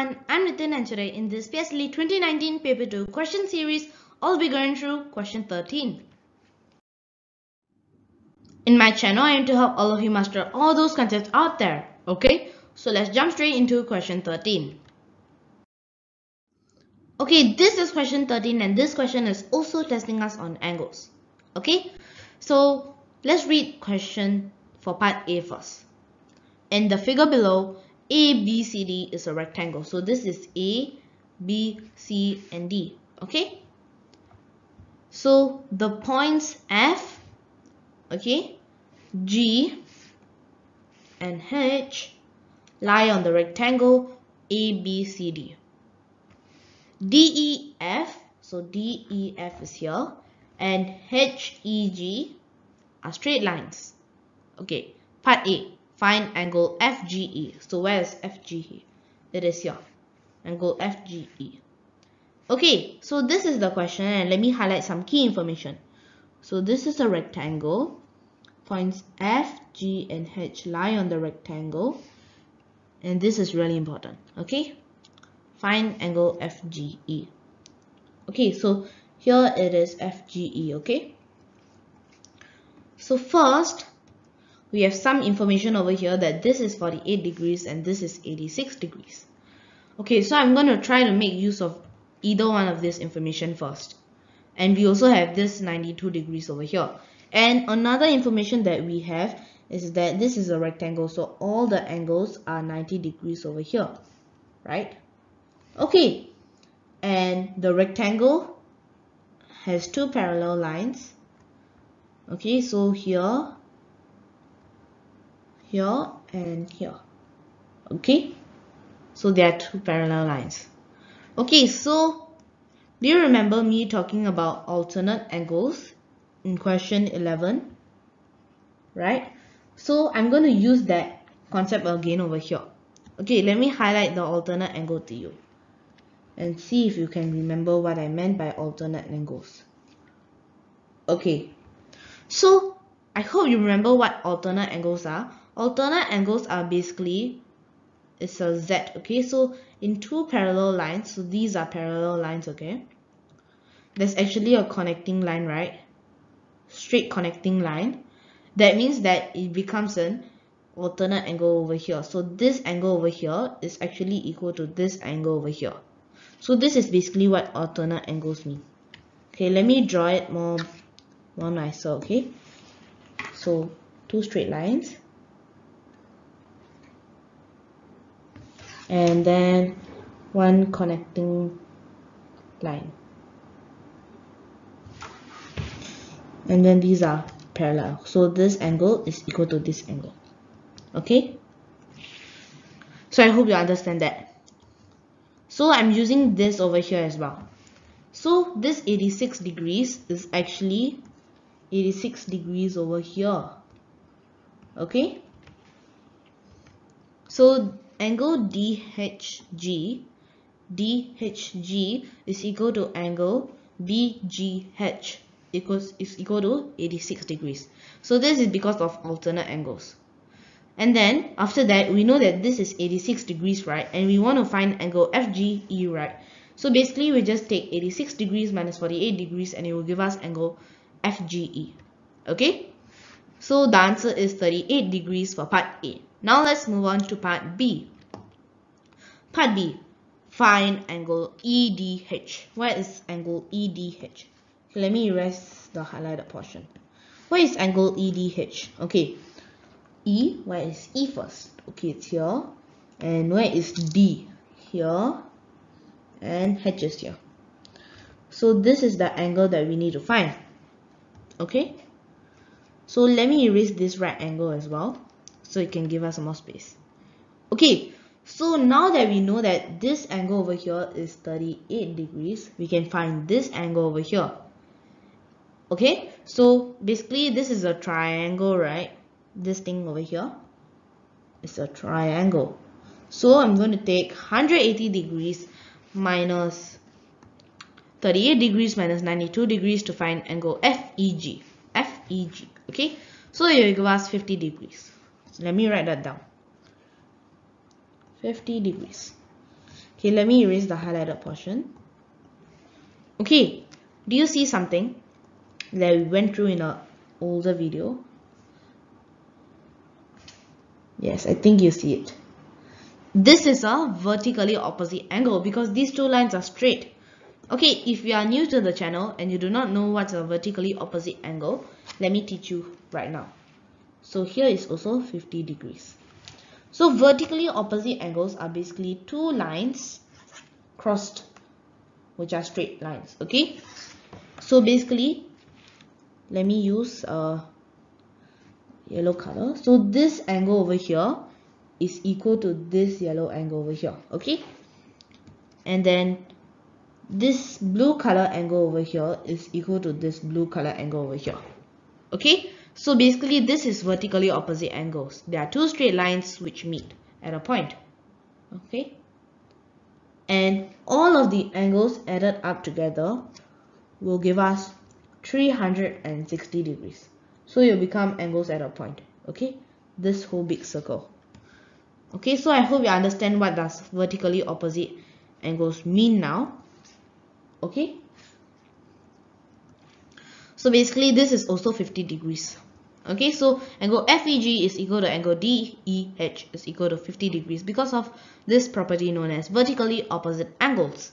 everyone, I'm Nithin and today in this PSLE 2019 Paper 2 question series, I'll be going through question 13. In my channel, I aim to help all of you master all those concepts out there, okay? So let's jump straight into question 13. Okay, this is question 13 and this question is also testing us on angles, okay? So let's read question for part A first. In the figure below, ABCD is a rectangle. So this is A, B, C, and D. Okay. So the points F, okay, G, and H lie on the rectangle ABCD. DEF, so DEF is here, and HEG are straight lines. Okay, part A. Find angle FGE. So where is FGE? It is here. Angle FGE. Okay, so this is the question and let me highlight some key information. So this is a rectangle. Points F, G and H lie on the rectangle. And this is really important. Okay, find angle FGE. Okay, so here it is FGE. Okay, so first we have some information over here that this is 48 degrees and this is 86 degrees. Okay, so I'm going to try to make use of either one of this information first. And we also have this 92 degrees over here. And another information that we have is that this is a rectangle, so all the angles are 90 degrees over here, right? Okay, and the rectangle has two parallel lines. Okay, so here here and here. Okay? So there are two parallel lines. Okay so do you remember me talking about alternate angles in question 11 right? So I'm going to use that concept again over here. Okay let me highlight the alternate angle to you and see if you can remember what I meant by alternate angles. Okay. So I hope you remember what alternate angles are alternate angles are basically it's a z okay? So in two parallel lines so these are parallel lines okay? There's actually a connecting line right? Straight connecting line. That means that it becomes an alternate angle over here. So this angle over here is actually equal to this angle over here. So this is basically what alternate angles mean. Okay let me draw it more more nicer okay? So two straight lines and then one connecting line. And then these are parallel. So this angle is equal to this angle. Okay? So I hope you understand that. So I'm using this over here as well. So this 86 degrees is actually 86 degrees over here. Okay? So angle DHG DHG is equal to angle BGH equals is equal to 86 degrees. So this is because of alternate angles. And then after that we know that this is 86 degrees right and we want to find angle FGE right. So basically we just take 86 degrees minus 48 degrees and it will give us angle FGE. Okay? So the answer is 38 degrees for part A. Now let's move on to part B. Part B. Find angle EDH. Where is angle EDH? let me erase the highlighted portion. Where is angle EDH? Okay. E, where is E first? Okay, it's here. And where is D? Here. And H is here. So this is the angle that we need to find. Okay. So let me erase this right angle as well so it can give us more space. Okay so now that we know that this angle over here is 38 degrees we can find this angle over here. Okay so basically this is a triangle right? This thing over here is a triangle. So I'm going to take 180 degrees minus 38 degrees minus 92 degrees to find angle FEG FEG okay so give us 50 degrees let me write that down 50 degrees Okay, let me erase the highlighted portion. Okay, do you see something that we went through in a older video? Yes, I think you see it. This is a vertically opposite angle because these two lines are straight. Okay, if you are new to the channel and you do not know what's a vertically opposite angle, let me teach you right now. So here is also 50 degrees. So vertically opposite angles are basically two lines crossed which are straight lines. Okay. So basically, let me use a yellow color. So this angle over here is equal to this yellow angle over here. Okay. And then this blue color angle over here is equal to this blue color angle over here. Okay? So basically this is vertically opposite angles. There are two straight lines which meet at a point. Okay? And all of the angles added up together will give us 360 degrees. So you'll become angles at a point. Okay? This whole big circle. Okay? So i hope you understand what does vertically opposite angles mean now okay? So basically this is also 50 degrees. Okay? So angle FEG is equal to angle DEH is equal to 50 degrees because of this property known as vertically opposite angles.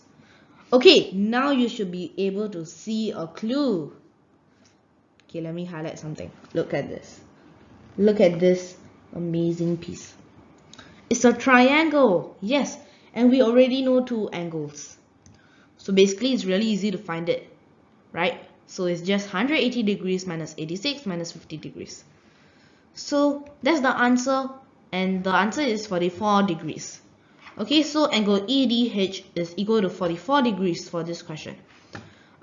Okay? Now you should be able to see a clue. Okay let me highlight something. Look at this. Look at this amazing piece. It's a triangle. Yes. And we already know two angles so basically it's really easy to find it, right? So it's just 180 degrees minus 86 minus 50 degrees. So that's the answer and the answer is 44 degrees. Okay, so angle EDH is equal to 44 degrees for this question.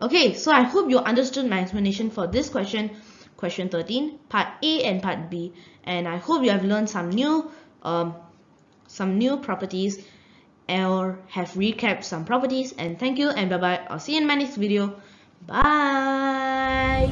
Okay, so I hope you understood my explanation for this question, question 13, part A and part B. And I hope you have learned some new, um, some new properties or have recapped some properties. And thank you and bye bye I'll see you in my next video. Bye